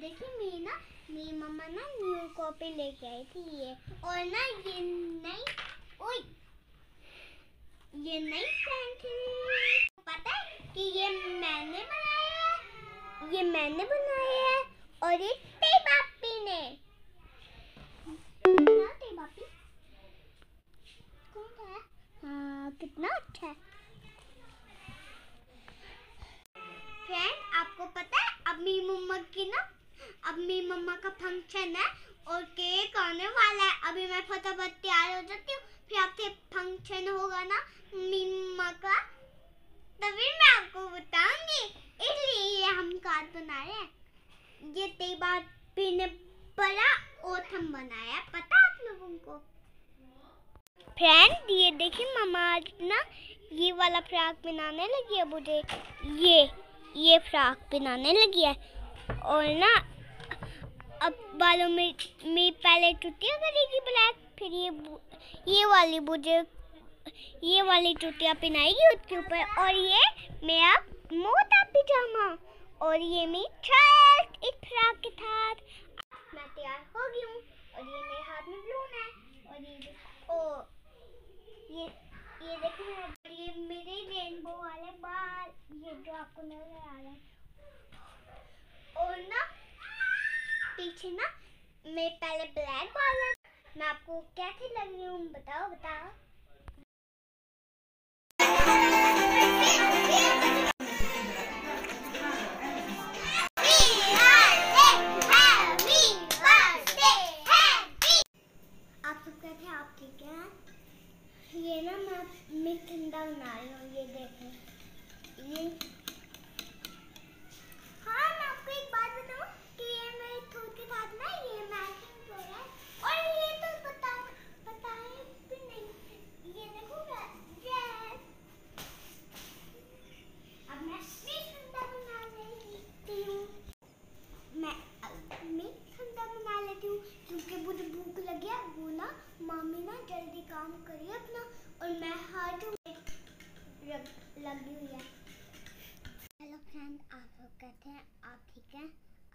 देखिए मेरी ना मेरी मम्मा ना न्यू कॉपी लेके आई थी ये। और ना ये नई, ओए, ये नई पेन थी। पता है कि ये मैंने बनाया है? ये मैंने बनाया है और ये ते बापी ने। ते बापी? कौन है? हाँ कितना अच्छा है। फ्रेंड आपको पता है, अब मेरी मम्मा की ना अब मेरी मम्मा का फ़ंक्शन है और केक आने वाला है। अभी मैं फटाफट तैयार हो जाती हूँ। फिर आपसे फ़ंक्शन होगा ना मेरी मम्मा का। तभी मैं आपको बताऊँगी। इसलिए ये हम कार्ड बना रहे हैं। ये तेबा ने बड़ा ओथम बनाया। पता आप लोगों को? फ्रेंड ये देखिए मम्मा आज ना ये वाला फ्रॉक बनाने लगी है मुझे। ये ये फ्रॉक पहनाने लगी है। और ना अब बालों में, मैं पहले चुटिया करेगी ब्लैक फिर ये ये वाली मुझे, ये वाली चुटिया पहनाएगी उसके ऊपर। और ये मेरा मोटा पिजामा और ये मेरी शर्ट इस फ्रॉक के साथ। मैं तैयार हो गई हूँ, और ये मेरे हाथ में ब्लून है, और ये ओ ये ये देखो ये मेरे रेनबो वाले बाल, ये जो आपको नज़र आ रहा है और ना पीछे ना मैं पहले ब्लैक बाल है मैं आपको कैसे लग रही हूँ, बताओ बताओ। ये ना मैं मैं बना रही हूँ, ये देखें ये हाँ मैं आपको एक बात बताऊँ कि ये मेरे खुद के साथ ना ये मैचिंग हो रहा है और ये तो बता बताए भी नहीं ये देखो yes. अब मैं भी ठंडा बना लेती हूँ मैं मैं ठंडा बना लेती हूँ क्योंकि मुझे भूख लगी है वो ना मामी ना जल्दी काम करिए अपना और मैं हाथ लगी हुई है हेलो फ्रेंड आप लोग कहते हैं आप ठीक हैं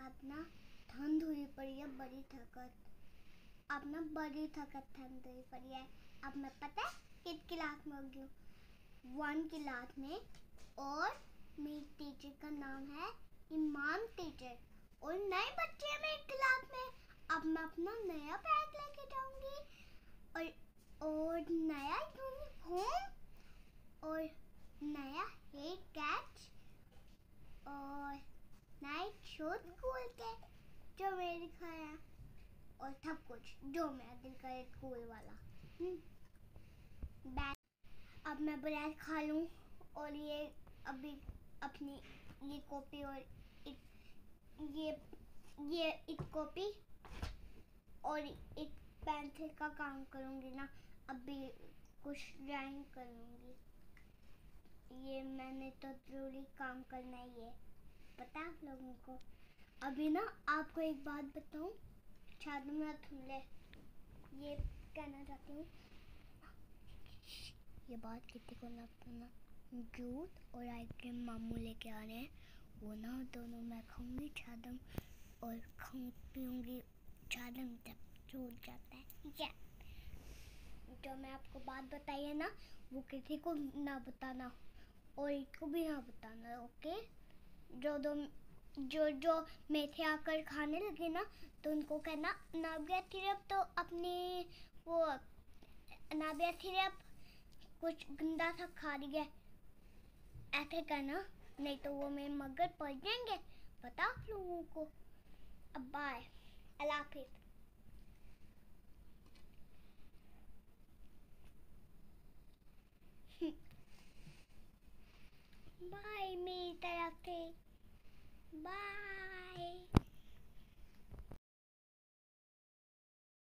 आप ना ठंड हुई पड़ी है बड़ी थकत आप ना बड़ी थकत ठंड हुई पड़ी है। अब मैं पता है किस क्लास में हो गई हूँ वन क्लास में और मेरी टीचर का नाम है ईमान टीचर और नए बच्चे हैं मेरी क्लास में। अब मैं अपना नया बैग लेके जाऊँगी। और और नया यूनिफॉर्म और नया हेयर कैच और नए शूज़ स्कूल के जो मैंने दिखाया और सब कुछ, जो मेरा दिल करे स्कूल वाला। बैग, अब मैं ब्रेड खा लूँ, और ये अभी अपनी, ये कॉपी और ये ये एक कॉपी, और एक पेंसिल का काम करूँगी ना, अभी कुछ ड्राइंग करूँगी। ये मैंने तो ज़रूरी काम करना ही है। पता आप लोगों को? अभी ना आपको एक बात बताऊँ। शायद मैं ले ये कहना चाहती हूँ। ये बात कितने को ना ना दूध और आइसक्रीम मामू लेके आ रहे हैं। वो ना दोनों मैं खाऊँगी छादम और खाऊं, पीऊँगी। छादम जब छूट जाता है। जो मैं आपको बात बताई है ना, वो किसी को ना बताना और इसको भी ना बताना ओके जो दो जो जो मेथे आकर खाने लगे ना तो उनको कहना अनाबिया थिरप तो अपने वो अनाबिया थिरप कुछ गंदा सा खा रही है। ऐसे कहना, नहीं तो वो मेरे मगर पड़ जाएँगे। पता आप लोगों को। अब बाय। अल्लाह हाफिज़।